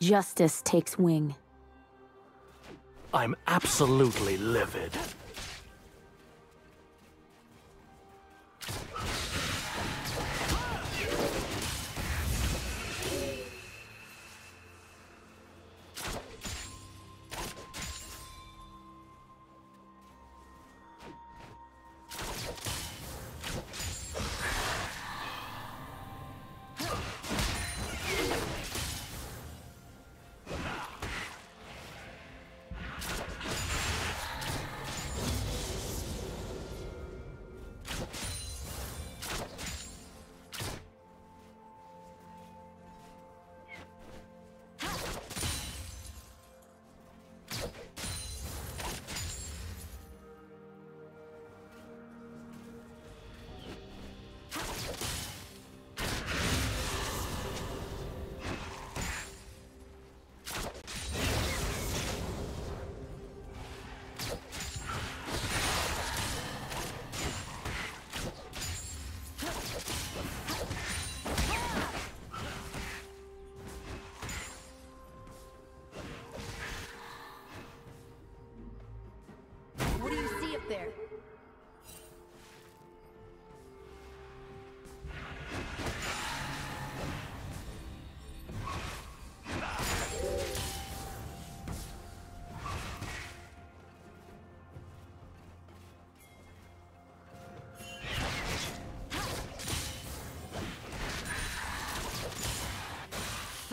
Justice takes wing. I'm absolutely livid.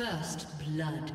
First blood.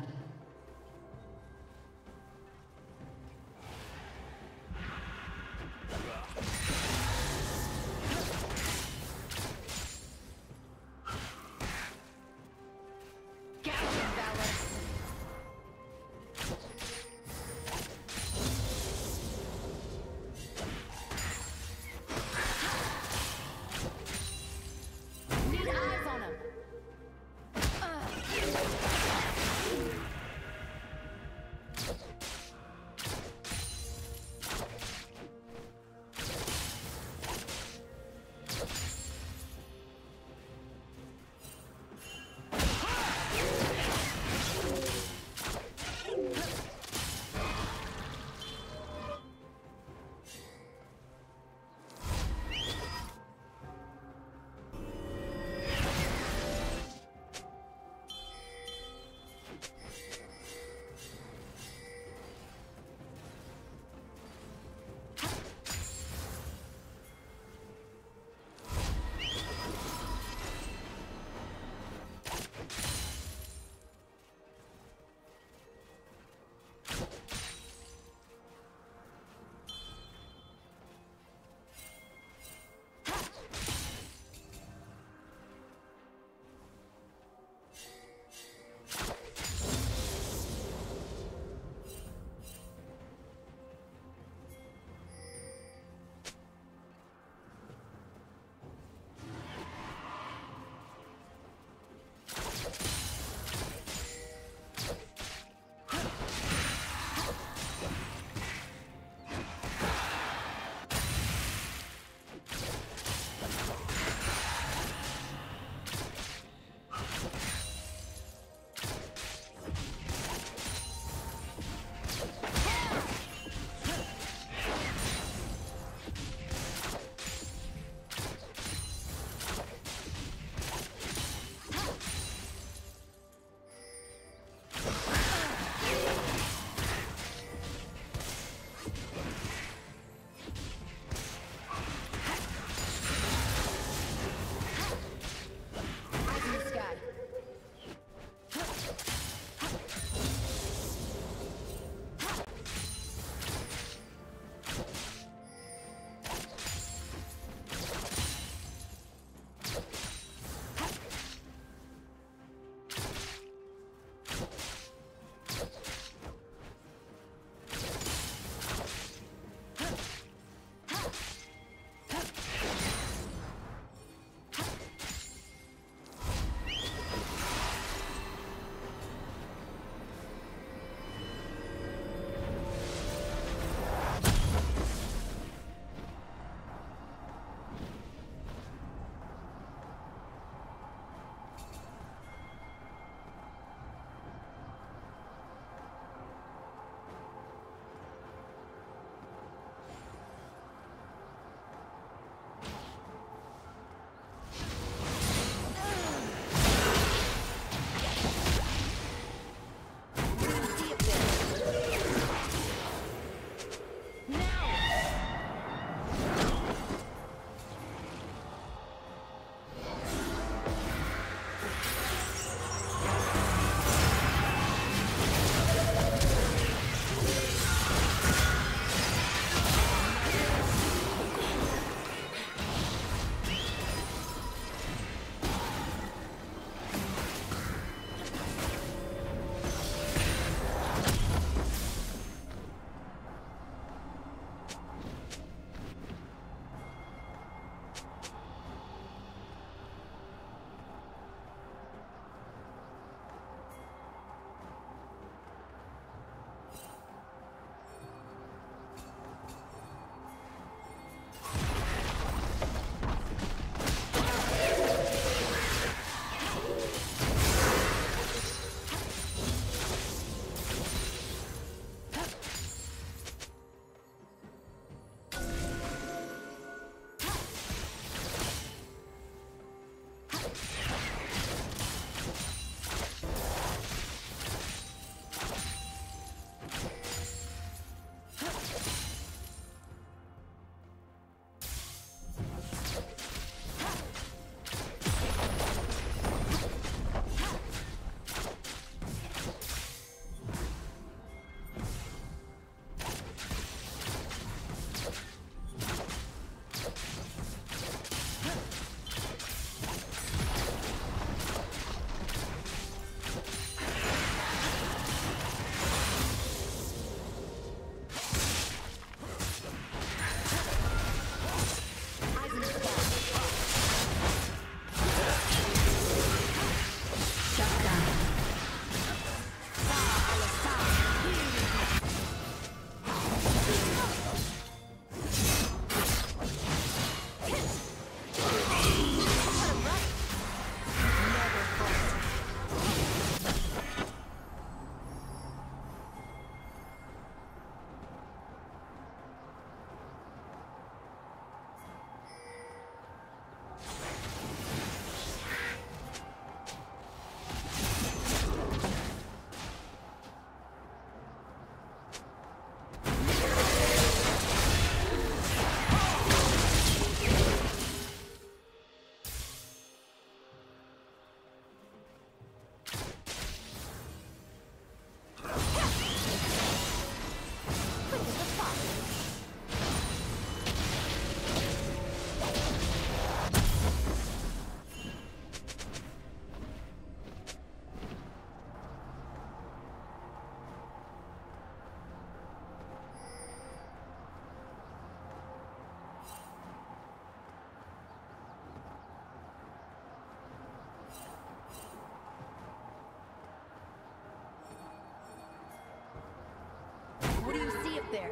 There?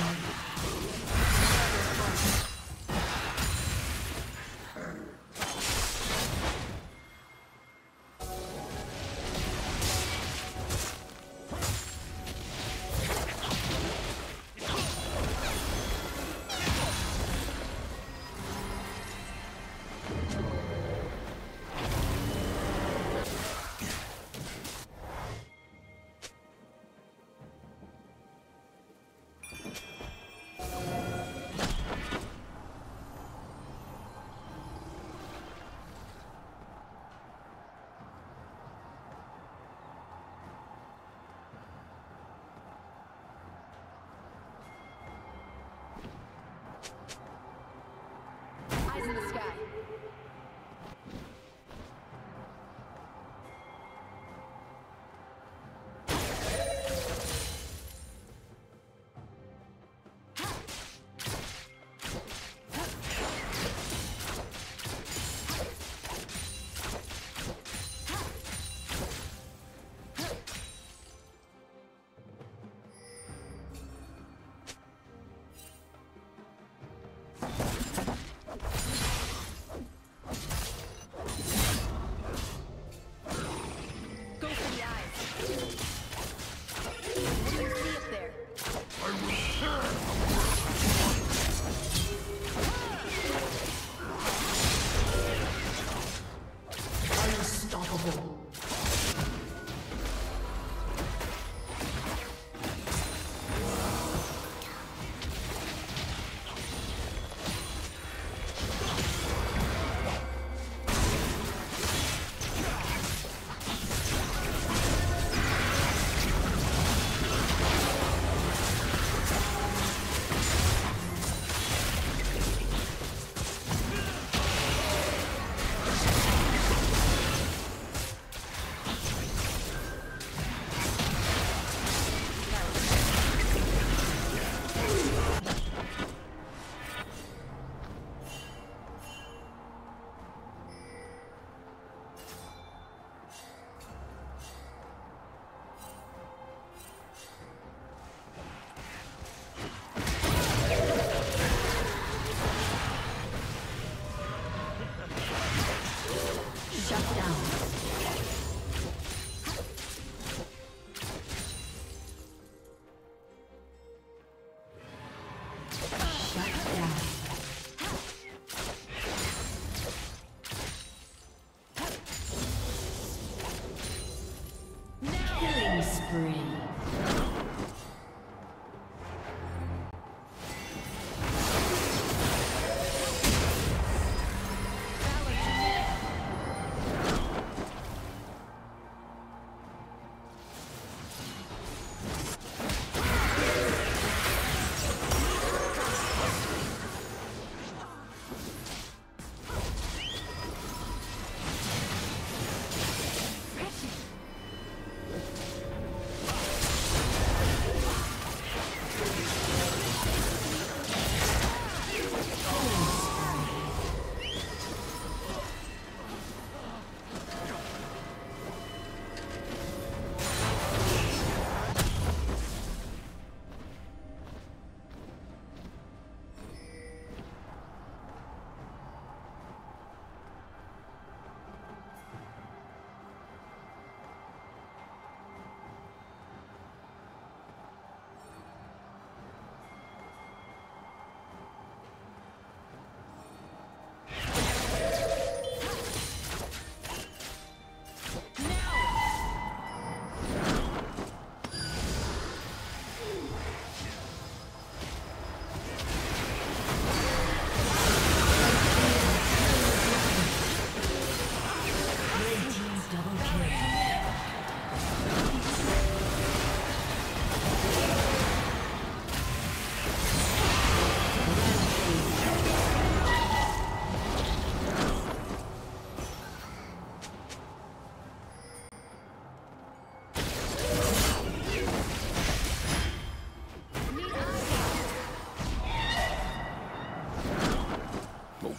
Eyes in the sky.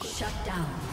Shut down.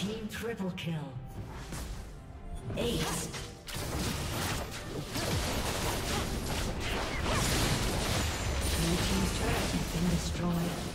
Team triple kill. Ace. Blue team's turret has been destroyed.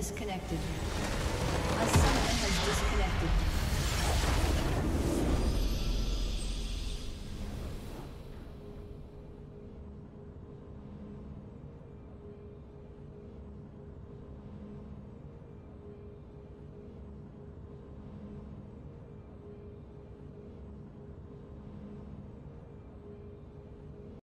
Disconnected.